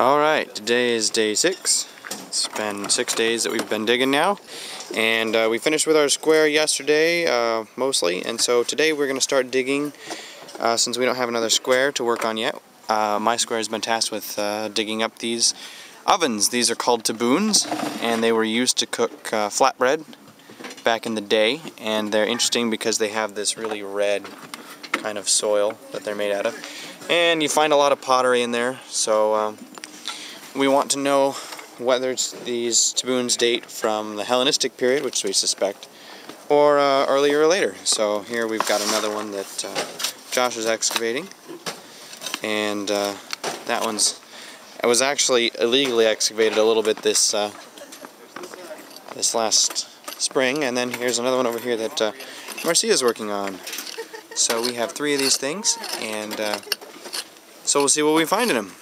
Alright, today is day six. It's been six days that we've been digging now. And uh, we finished with our square yesterday, uh, mostly. And so today we're going to start digging, uh, since we don't have another square to work on yet. Uh, my square has been tasked with uh, digging up these ovens. These are called tabuns, and they were used to cook uh, flatbread back in the day. And they're interesting because they have this really red kind of soil that they're made out of. And you find a lot of pottery in there, so um, we want to know whether these tabuns date from the Hellenistic period, which we suspect, or uh, earlier or later. So here we've got another one that uh, Josh is excavating, and uh, that one's it was actually illegally excavated a little bit this uh, this last spring, and then here's another one over here that uh, Marcia is working on. So we have three of these things, and uh, so we'll see what we find in them.